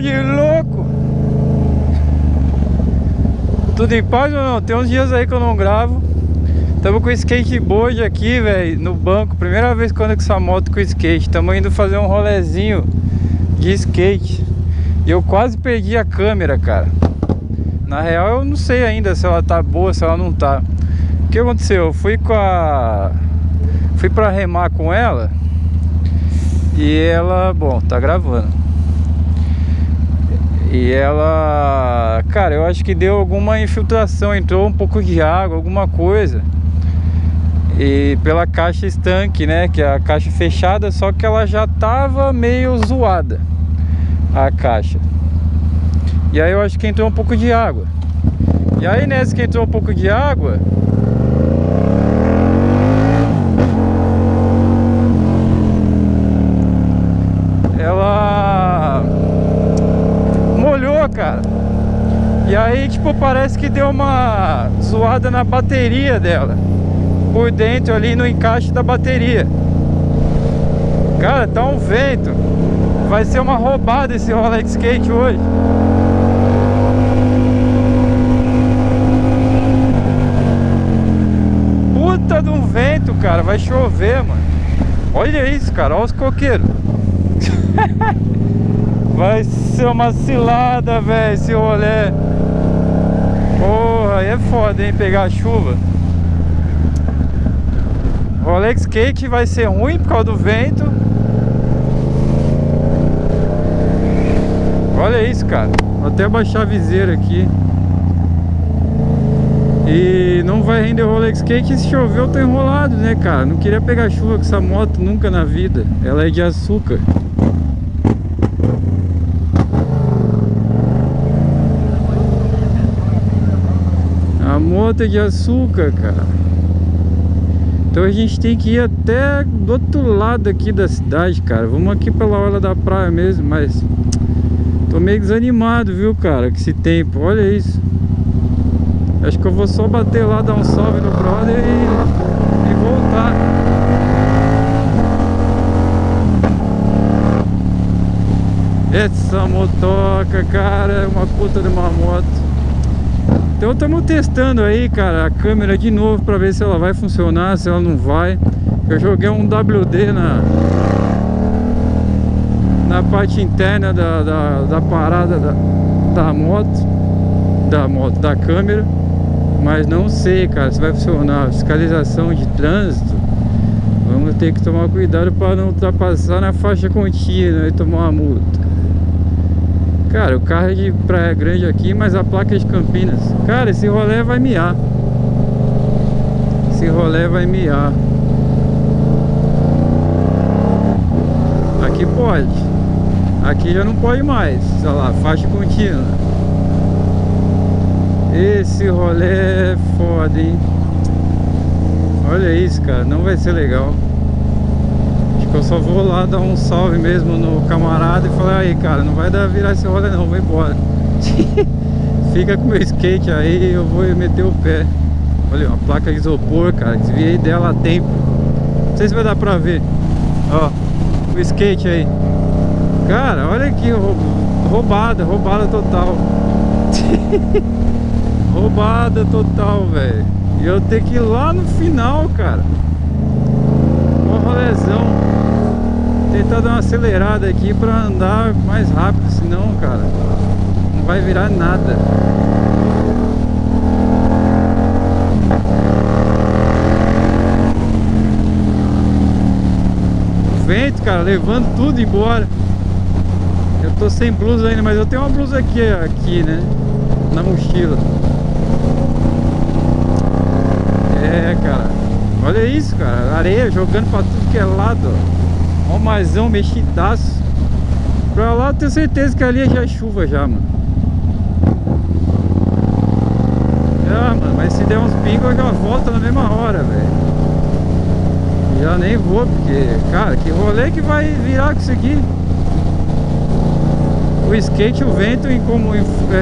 de louco. Tudo em paz ou não? Tem uns dias aí que eu não gravo. Tamo com skateboard aqui, velho, no banco. Primeira vez que eu ando com essa moto com skate. Tamo indo fazer um rolezinho de skate. E eu quase perdi a câmera, cara. Na real, eu não sei ainda se ela tá boa, se ela não tá. O que aconteceu? Eu fui com a... Fui pra remar com ela. E ela... Bom, tá gravando. E ela, cara, eu acho que deu alguma infiltração, entrou um pouco de água, alguma coisa. E pela caixa estanque, né, que é a caixa fechada, só que ela já tava meio zoada a caixa. E aí eu acho que entrou um pouco de água. E aí nessa que entrou um pouco de água, cara. E aí, tipo, parece que deu uma zoada na bateria dela. Por dentro ali no encaixe da bateria. Cara, tá um vento. Vai ser uma roubada esse Rolex Skate hoje. Puta de um vento, cara. Vai chover, mano. Olha isso, cara. Olha os coqueiros. Vai ser uma cilada, velho, esse rolê. Porra, aí é foda, hein, pegar chuva. Rolex skate vai ser ruim por causa do vento. Olha isso, cara. Vou até baixar a viseira aqui. E não vai render Rolex skate se chover eu tô enrolado, né, cara? Não queria pegar chuva com essa moto nunca na vida. Ela é de açúcar. Moto de açúcar, cara. Então a gente tem que ir até do outro lado aqui da cidade, cara. Vamos aqui pela hora da praia mesmo, mas tô meio desanimado, viu, cara, com esse tempo. Olha isso. Acho que eu vou só bater lá, dar um salve no brother e, e voltar. Essa motoca, cara, é uma puta de uma moto. Então estamos testando aí, cara, a câmera de novo para ver se ela vai funcionar, se ela não vai. Eu joguei um WD na na parte interna da, da, da parada da, da moto, da moto, da câmera, mas não sei, cara, se vai funcionar. Fiscalização de trânsito, vamos ter que tomar cuidado para não ultrapassar na faixa contínua e tomar uma multa. Cara, o carro é de Praia Grande aqui, mas a placa é de Campinas. Cara, esse rolê vai miar. Esse rolê vai miar. Aqui pode. Aqui já não pode mais. Olha lá, faixa contínua. Esse rolê é foda, hein? Olha isso, cara. Não vai ser legal eu só vou lá dar um salve mesmo no camarada e falar aí, cara, não vai dar virar esse rolê não, vou embora. Fica com meu skate aí, eu vou meter o pé. Olha, uma placa de isopor, cara, desviei dela a tempo. Não sei se vai dar pra ver. Ó, o skate aí. Cara, olha aqui, roubada, roubada total. roubada total, velho. E eu tenho que ir lá no final, cara. Um rolezão tentar dar uma acelerada aqui para andar mais rápido, senão, cara, não vai virar nada. O vento, cara, levando tudo embora. Eu tô sem blusa ainda, mas eu tenho uma blusa aqui, aqui, né? Na mochila. É, cara. Olha isso, cara. Areia jogando pra tudo que é lado, ó. Ó o marzão mexidaço. Pra lá tenho certeza que ali já é chuva já, mano. Ah, mano, mas se der uns pingos já volto na mesma hora, velho. Já nem vou, porque, cara, que rolê que vai virar com isso aqui? O skate, o vento como, é,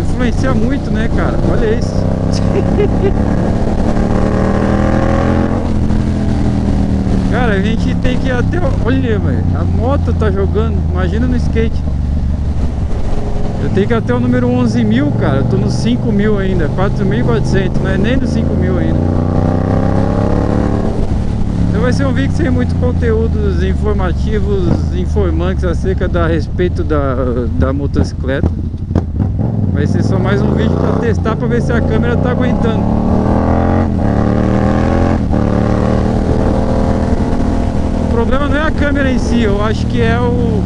influencia muito, né, cara? Olha isso. Cara, a gente tem que ir até... Olha, velho, a moto tá jogando, imagina no skate. Eu tenho que ir até o número 11 mil, cara. Eu tô no 5 mil ainda, 4.400, não é nem no 5 mil ainda. Então vai ser um vídeo sem muitos conteúdos informativos, informantes acerca da respeito da, da motocicleta. Vai ser só mais um vídeo para testar para ver se a câmera tá aguentando. O problema não é a câmera em si, eu acho que é o,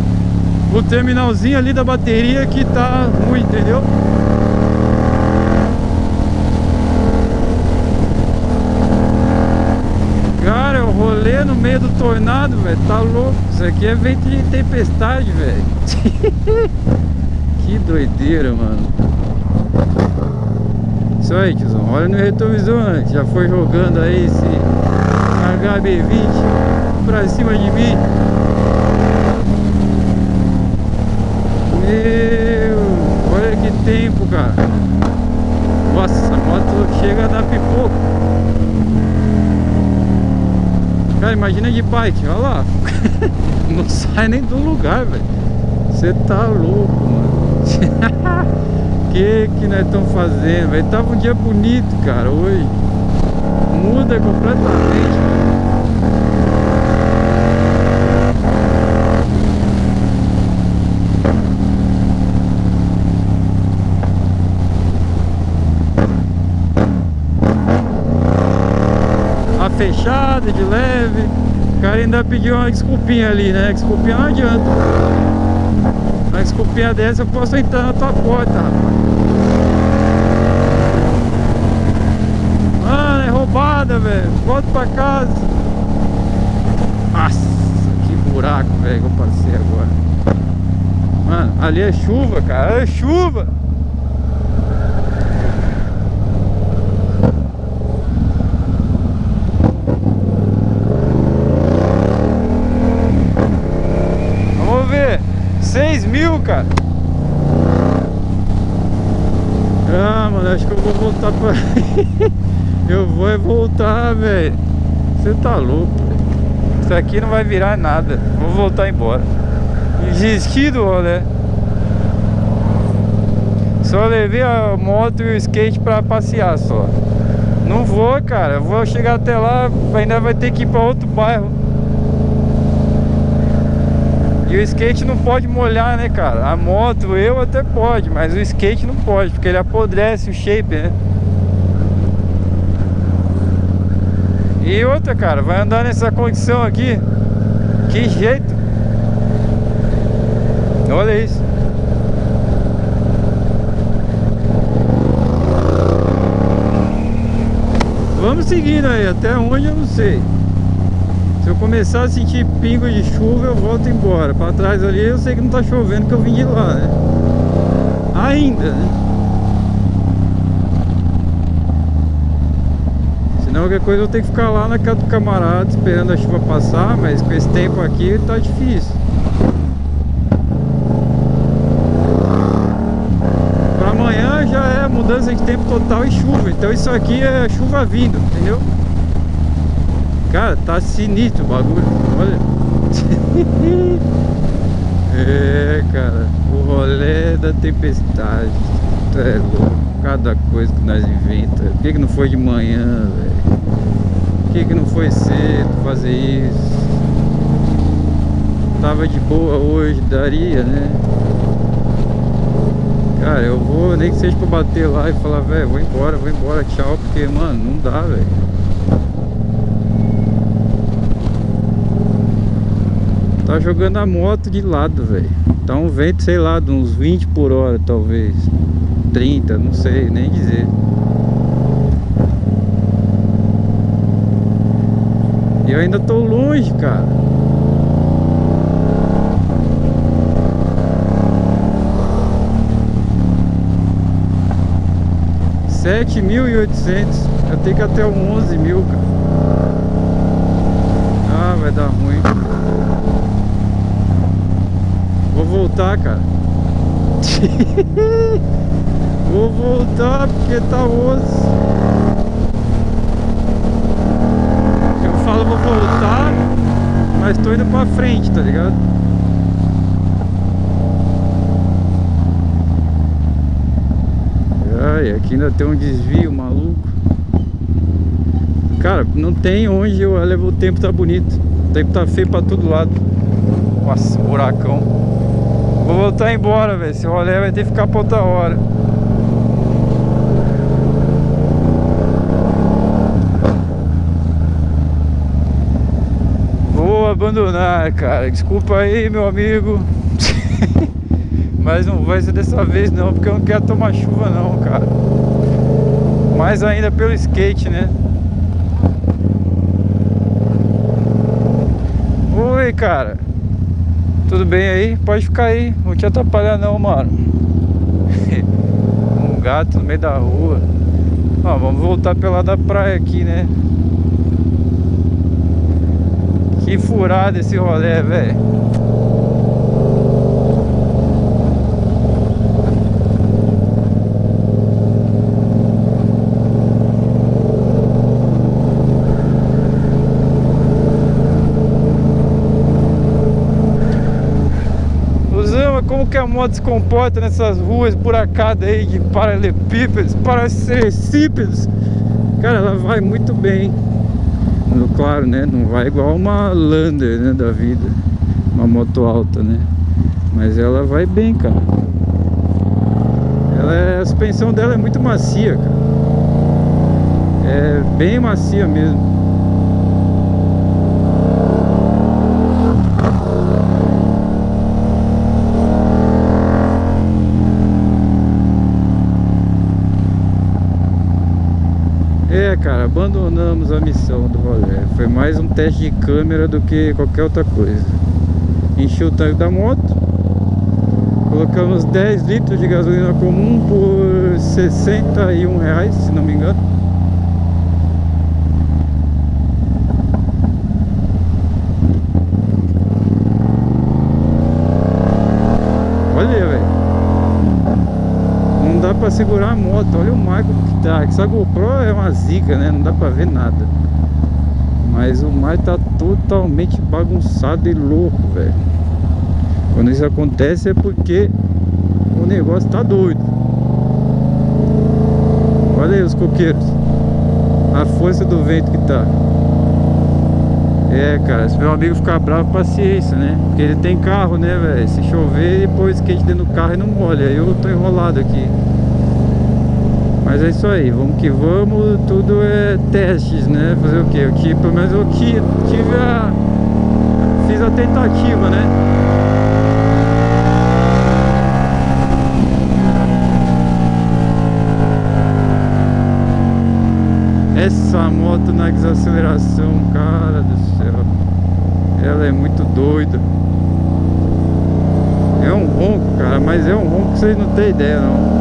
o terminalzinho ali da bateria que tá ruim, entendeu? Cara, eu rolê no meio do tornado, velho, tá louco. Isso aqui é vento de tempestade, velho. que doideira, mano. Isso aí, tiozão. Olha no retrovisor, né? Já foi jogando aí esse HB20 pra cima de mim. Meu, olha que tempo, cara. Nossa, a moto chega a dar pipoco. Cara, imagina de bike, olha lá. Não sai nem do lugar, velho. Você tá louco, mano. que que nós estamos fazendo, velho? Tava um dia bonito, cara, hoje. Muda completamente, A fechada de leve. O cara ainda pediu uma desculpinha ali, né? Desculpinha não adianta. Uma desculpinha dessa eu posso entrar na tua porta, rapaz. roubada, velho. Volta pra casa. Nossa, que buraco, velho, que eu passei agora. Mano, ali é chuva, cara. É chuva. Vamos ver. 6 mil, cara. Ah, mano, acho que eu vou voltar pra... Eu vou é voltar, velho. Você tá louco. Isso aqui não vai virar nada. Vou voltar embora. Desistir do rolê. Só levei a moto e o skate pra passear só. Não vou, cara. Vou chegar até lá, ainda vai ter que ir pra outro bairro. E o skate não pode molhar, né, cara? A moto eu até pode, mas o skate não pode, porque ele apodrece o shape, né? E outra, cara, vai andar nessa condição aqui. Que jeito. Olha isso. Vamos seguindo aí, até onde eu não sei. Eu começar a sentir pingo de chuva, eu volto embora. Pra trás ali eu sei que não tá chovendo, que eu vim de lá, né? Ainda, né? Senão qualquer coisa eu tenho que ficar lá na casa do camarada esperando a chuva passar, mas com esse tempo aqui tá difícil. Para amanhã já é mudança de tempo total e chuva, então isso aqui é chuva vindo, entendeu? Cara, tá sinistro o bagulho, olha. é, cara, o rolê da tempestade, é louco cada coisa que nós inventamos. Por que, que não foi de manhã, velho? Por que, que não foi cedo fazer isso? Tava de boa hoje, daria, né? Cara, eu vou, nem que seja pra bater lá e falar, velho, vou embora, vou embora, tchau, porque, mano, não dá, velho. Tá jogando a moto de lado, velho. Tá um vento, sei lá, de uns 20 por hora, talvez. 30, não sei nem dizer. E eu ainda tô longe, cara. Sete mil e oitocentos. Eu tenho que até onze mil, cara. Ah, vai dar ruim. Vou voltar, cara. Vou voltar porque tá osso. Eu falo vou voltar, mas tô indo pra frente, tá ligado? Ainda tem um desvio maluco. Cara, não tem onde eu levo o tempo tá bonito. O tempo tá feio pra todo lado. Nossa, buracão. Vou voltar embora, velho. Esse rolê vai ter que ficar pra outra hora. Vou abandonar, cara. Desculpa aí, meu amigo. Mas não vai ser dessa vez não, porque eu não quero tomar chuva não, cara. Mais ainda pelo skate, né? Oi, cara. Tudo bem aí? Pode ficar aí. Não te atrapalhar não, mano. um gato no meio da rua. Ó, vamos voltar pela da praia aqui, né? Que furado esse rolê, velho. Que a moto se comporta nessas ruas buracadas aí de paralelepípedos, paralelepípedos. Cara, ela vai muito bem. Claro, né? Não vai igual uma Lander, né? Da vida. Uma moto alta, né? Mas ela vai bem, cara. Ela é, a suspensão dela é muito macia, cara. É bem macia mesmo. Cara, abandonamos a missão do rolê. Foi mais um teste de câmera do que qualquer outra coisa. Enchi o tanque da moto. Colocamos 10 litros de gasolina comum por 61 reais, se não me engano. Olha, velho não dá pra segurar a moto. Olha o Michael que tá. Essa GoPro é uma zica, né? Não dá pra ver nada. Mas o mar tá totalmente bagunçado e louco, velho. Quando isso acontece é porque o negócio tá doido. Olha aí os coqueiros. A força do vento que tá. É, cara, se meu amigo ficar bravo, paciência, né? Porque ele tem carro, né, velho? Se chover, depois skate dentro do carro e não molha. Eu tô enrolado aqui. Mas é isso aí, vamos que vamos, tudo é testes, né? Fazer o quê? Eu tive, pelo menos eu tive a. Fiz a tentativa, né? Essa moto na desaceleração, cara do céu Ela é muito doida É um ronco, cara, mas é um ronco que vocês não têm ideia não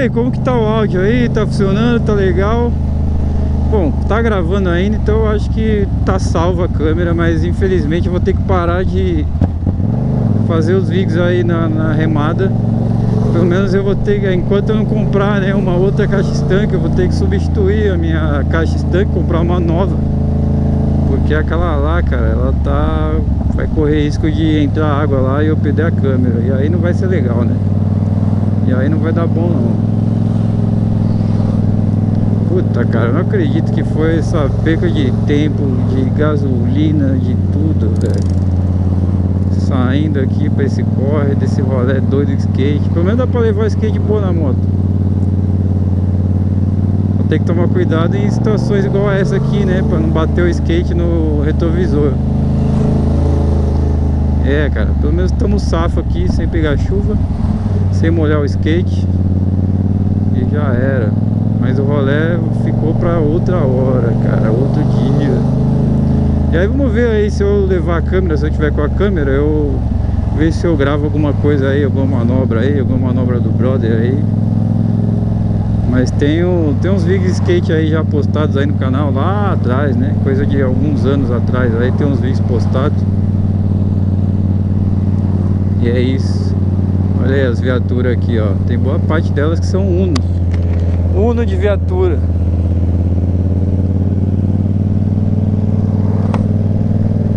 aí, como que tá o áudio aí? Tá funcionando? Tá legal? Bom, tá gravando ainda, então acho que tá salva a câmera, mas infelizmente eu vou ter que parar de fazer os vídeos aí na, na remada. Pelo menos eu vou ter, enquanto eu não comprar né, uma outra caixa estanque, eu vou ter que substituir a minha caixa estanque, comprar uma nova. Porque aquela lá, cara, ela tá... vai correr risco de entrar água lá e eu perder a câmera. E aí não vai ser legal, né? E aí não vai dar bom não. Puta, cara, eu não acredito que foi essa perca de tempo, de gasolina, de tudo, velho. Saindo aqui pra esse corre, desse rolê doido de skate. Pelo menos dá pra levar o skate boa na moto. tem que tomar cuidado em situações igual a essa aqui, né? Pra não bater o skate no retrovisor. É, cara, pelo menos estamos safo aqui, sem pegar chuva, sem molhar o skate. E já era. Mas o rolê ficou pra outra hora, cara, outro dia. E aí vamos ver aí se eu levar a câmera, se eu tiver com a câmera, eu ver se eu gravo alguma coisa aí, alguma manobra aí, alguma manobra do brother aí. Mas tem, um, tem uns vídeos de skate aí já postados aí no canal lá atrás, né? Coisa de alguns anos atrás aí tem uns vídeos postados. E é isso. Olha aí as viaturas aqui, ó. Tem boa parte delas que são Uno. Uno de viatura.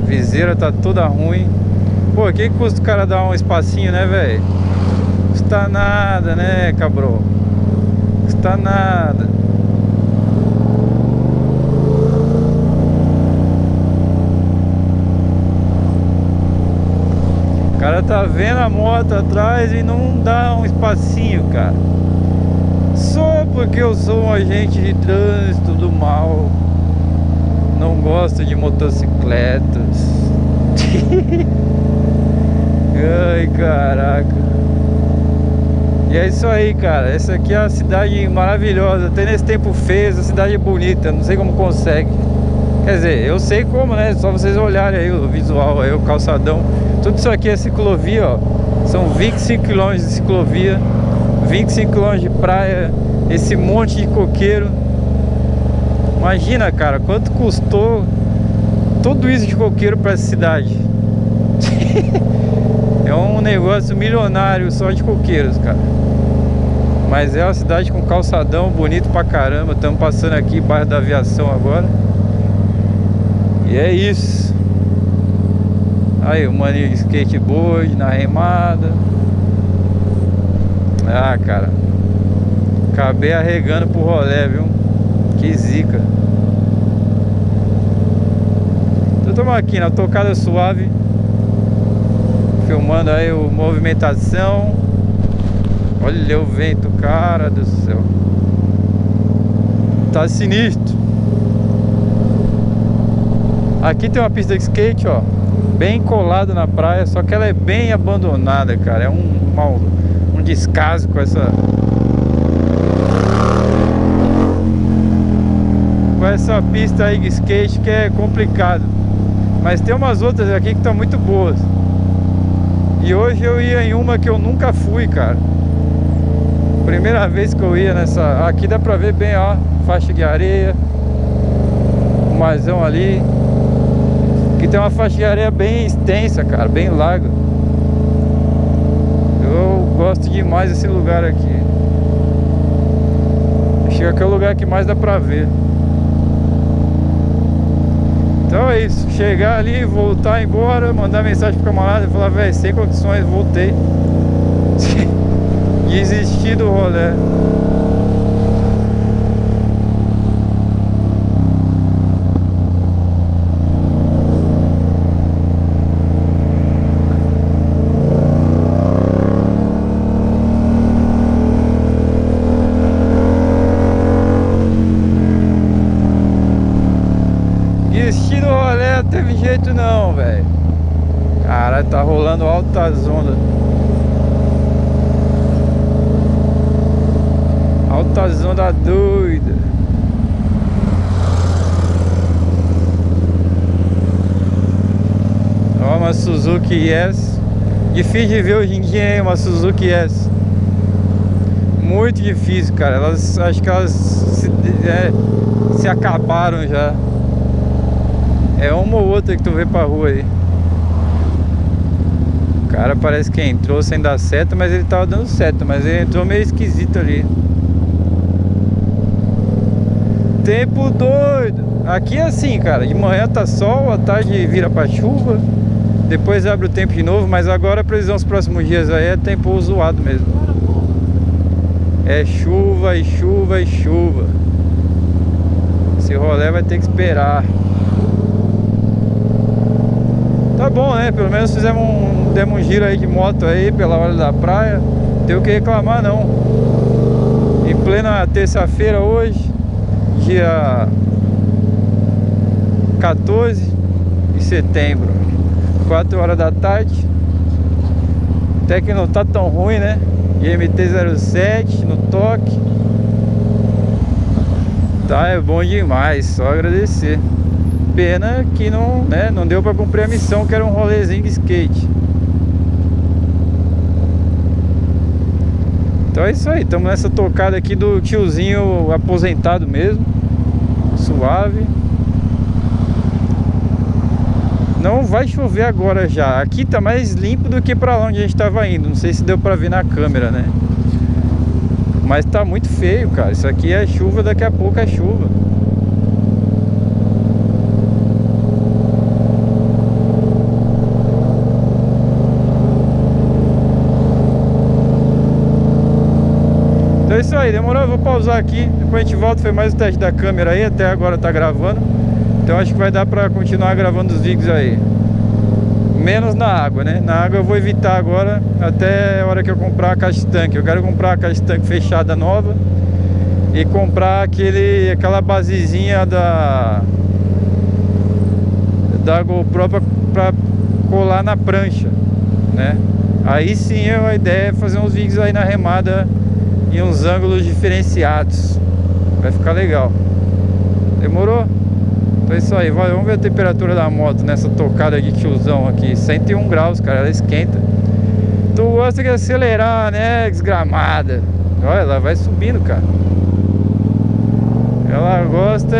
Viseira tá toda ruim. Pô, que custa o cara dar um espacinho, né, velho? Custa nada, né, cabrão? Custa nada. Cara tá vendo a moto atrás e não dá um espacinho, cara. Só porque eu sou um agente de trânsito do mal. Não gosto de motocicletas. Ai, caraca. E é isso aí, cara. Essa aqui é a cidade maravilhosa. Até nesse tempo feio, a cidade é bonita. Não sei como consegue. Quer dizer, eu sei como, né? Só vocês olharem aí o visual, aí o calçadão. Tudo isso aqui é ciclovia, ó. São 25 km de ciclovia, 25 km de praia, esse monte de coqueiro. Imagina, cara, quanto custou tudo isso de coqueiro para essa cidade. é um negócio milionário só de coqueiros, cara. Mas é uma cidade com calçadão bonito pra caramba. Estamos passando aqui bairro da aviação agora. E é isso. Aí o maninho skateboard na remada. Ah, cara. Acabei arregando pro rolé, viu? Que zica. Estamos aqui na tocada suave Filmando aí o movimentação Olha o vento, cara do céu Tá sinistro Aqui tem uma pista de skate, ó Bem colada na praia Só que ela é bem abandonada, cara É um, mal, um descaso com essa Com essa pista aí de skate que é complicado mas tem umas outras aqui que estão muito boas. E hoje eu ia em uma que eu nunca fui, cara. Primeira vez que eu ia nessa... Aqui dá pra ver bem, ó. Faixa de areia. Marzão ali. Aqui tem uma faixa de areia bem extensa, cara. Bem larga. Eu gosto demais desse lugar aqui. Acho que é o lugar que mais dá pra ver. Então é isso, chegar ali, voltar embora, mandar mensagem pro camarada e falar, velho, sem condições, voltei. Desisti do rolê. jeito não, velho. Caralho, tá rolando altas ondas. Doidas. Ó, uma Suzuki Yes. Difícil de ver hoje em dia, hein? Uma Suzuki Yes. Muito difícil, cara. Elas, acho que elas se, é, se acabaram já. É uma ou outra que tu vê pra rua aí. O cara parece que entrou sem dar seta, mas ele tava dando seta, mas ele entrou meio esquisito ali. Tempo doido. Aqui é assim, cara. De manhã tá sol, à tarde vira pra chuva. Depois abre o tempo de novo, mas agora a previsão dos próximos dias aí é tempo zoado mesmo. É chuva e chuva e chuva. Esse rolê vai ter que esperar. Tá bom, né? Pelo menos fizemos um, demos um giro aí de moto aí pela hora da praia. Tem o que reclamar não. Em plena terça-feira hoje, dia 14 de setembro 4 horas da tarde. Até que não tá tão ruim, né? IMT-07 no toque. Tá, é bom demais, só agradecer. Pena que não, né, não deu pra cumprir a missão que era um rolezinho de skate. Então é isso aí, estamos nessa tocada aqui do tiozinho aposentado mesmo Suave. Não vai chover agora já. Aqui tá mais limpo do que pra lá onde a gente tava indo. Não sei se deu pra ver na câmera, né? Mas tá muito feio, cara. Isso aqui é chuva, daqui a pouco é chuva Então é isso aí, demorou? Eu vou pausar aqui Depois a gente volta, foi mais o teste da câmera aí Até agora tá gravando Então acho que vai dar pra continuar gravando os vídeos aí Menos na água, né? Na água eu vou evitar agora Até a hora que eu comprar a caixa de tanque Eu quero comprar a caixa de tanque fechada nova E comprar aquele, aquela basezinha da Da GoPro pra, pra colar na prancha Né? Aí sim a ideia é fazer uns vídeos aí na remada e uns ângulos diferenciados. Vai ficar legal. Demorou? Então é isso aí. Vamos ver a temperatura da moto nessa tocada de tiozão aqui. 101 graus, cara. Ela esquenta. Tu gosta de acelerar, né? Desgramada. Olha, ela vai subindo, cara. Ela gosta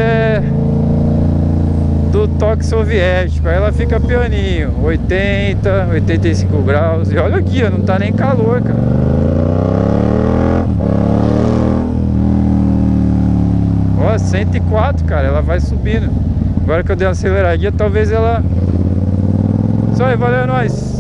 do toque soviético. Aí ela fica pianinho. 80, 85 graus. E olha aqui, não tá nem calor, cara. Ó, 104, cara, ela vai subindo. Agora que eu dei uma aceleradinha, talvez ela... Só aí, valeu, é nós.